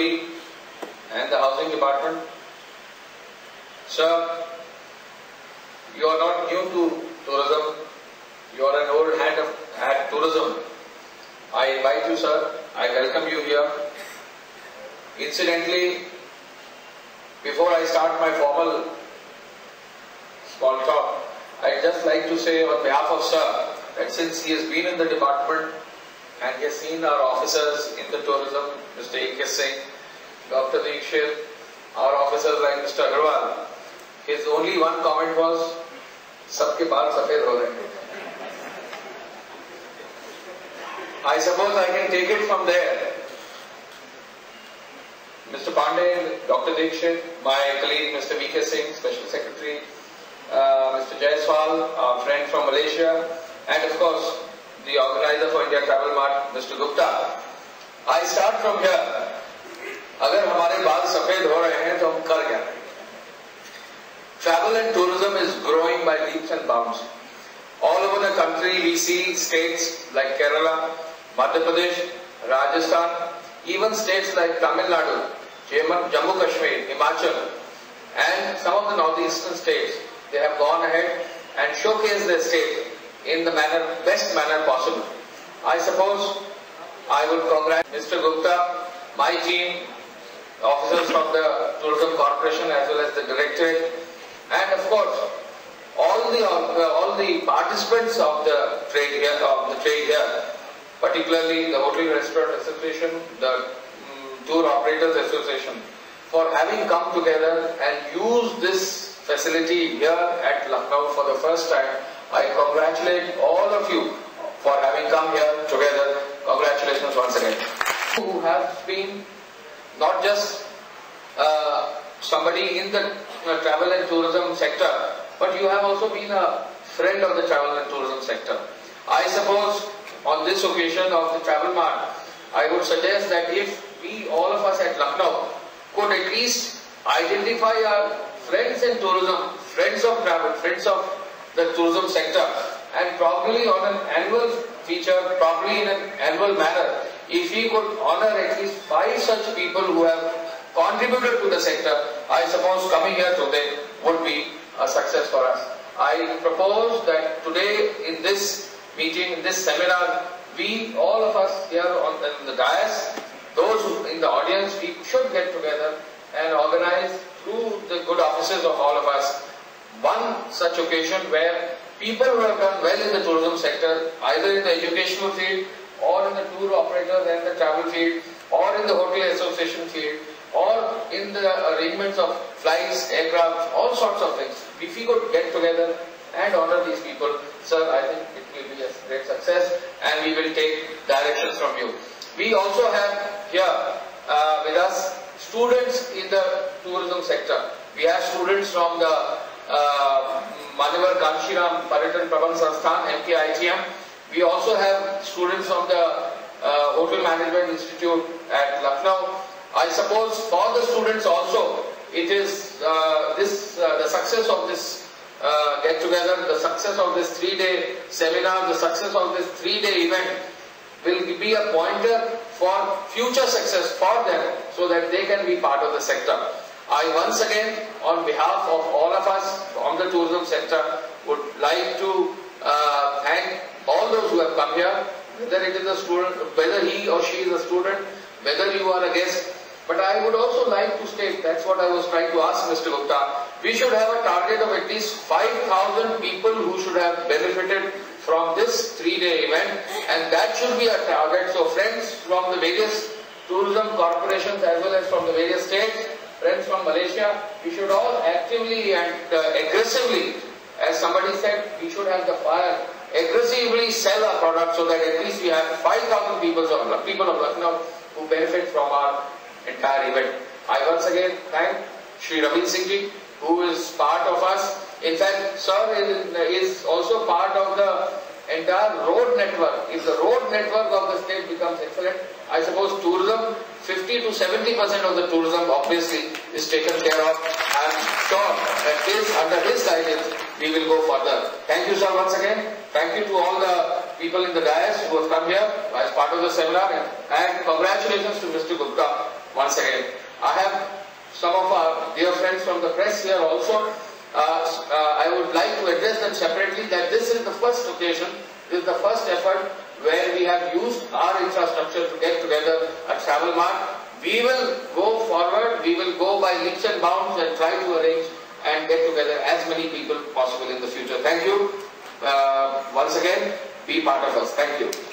And the Housing Department. Sir, you are not new to tourism. You are an old hand at tourism. I invite you, sir. I welcome you here. Incidentally, before I start my formal small talk, I'd just like to say on behalf of Sir that since he has been in the department and he has seen our officers in the tourism, Mr. A.K. Singh, Dr. Dikshit, our officers like Mr. Agarwal, his only one comment was, सबके बाल सफेद हो रहे हैं I suppose I can take it from there. Mr. Pandey, Dr. Dikshit, my colleague Mr. V.K. Singh, Special Secretary, uh, Mr. Jaiswal, our friend from Malaysia, and of course the organizer for India Travel Mart, Mr. Gupta. I start from here. अगर हमारे बाल सफ़ेद हो रहे हैं तो हम कर क्या? Travel and tourism is growing by leaps and bound all over the country we see states like Kerala Madhya Pradesh Rajasthan even states like Tamil Nadu Jammu Kashmir Himachal and some of the north eastern states they have gone ahead and showcase the state in the manner best manner possible I suppose I would congrat mister Gupta my team officers from the Tourism Corporation as well as the Directorate, and of course, all the uh, all the participants of the trade here, of the trade here, particularly the Hotel Restaurant Association, the um, Tour Operators Association, for having come together and used this facility here at Lucknow for the first time. I congratulate all of you for having come here together. Congratulations once again. Who have been not just uh, somebody in the uh, travel and tourism sector, but you have also been a friend of the travel and tourism sector. I suppose on this occasion of the travel mart, I would suggest that if we, all of us at Lucknow, could at least identify our friends in tourism, friends of travel, friends of the tourism sector, and probably on an annual feature, probably in an annual manner, if we could honor at least five such people who have contributed to the sector, I suppose coming here today would be a success for us. I propose that today in this meeting, in this seminar, we, all of us here on the, the dais, those in the audience, we should get together and organize through the good offices of all of us one such occasion where people who have done well in the tourism sector, either in the educational field or in the tour operators and the travel field or in the hotel association field or in the arrangements of flights, aircraft, all sorts of things. If we could get together and honor these people, sir, I think it will be a great success and we will take directions from you. We also have here uh, with us students in the tourism sector. We have students from the uh, Manyavar Kanshiram Paryatan Prabandh Sansthan, MKITM. We also have students from the uh, Hotel Management Institute at Lucknow. I suppose for the students also, it is uh, this uh, the success of this uh, get together, the success of this three-day seminar, the success of this three-day event will be a pointer for future success for them so that they can be part of the sector. I once again, on behalf of all of us from the tourism sector, would like to uh, thank all those who have come here, it is a student, whether he or she is a student, whether you are a guest. But I would also like to state, that's what I was trying to ask Mr. Gupta, we should have a target of at least 5,000 people who should have benefited from this three-day event and that should be a target. So friends from the various tourism corporations as well as from the various states, friends from Malaysia, we should all actively and uh, aggressively, as somebody said, we should have the fire, aggressively sell our product so that at least we have 5,000 people of, people of Lucknow who benefit from our entire event. I once again thank Sri Ravin Singh ji, who is part of us. In fact, sir is also part of the entire road network. If the road network of the state becomes excellent, I suppose tourism, 50 to 70 percent of the tourism obviously is taken care of. I am sure that this, under his guidance, we will go further. Thank you sir once again. Thank you to all the people in the dais who have come here as part of the seminar and, and congratulations to Mr. Gupta once again. I have some of our dear friends from the press here also. Uh, uh, I would like to address them separately that this is the first occasion, this is the first effort where we have used our infrastructure to get together a travel mart. We will go forward, we will go by leaps and bounds and try to arrange and get together as many people possible in the future. Thank you. Uh, once again, be part of us. Thank you.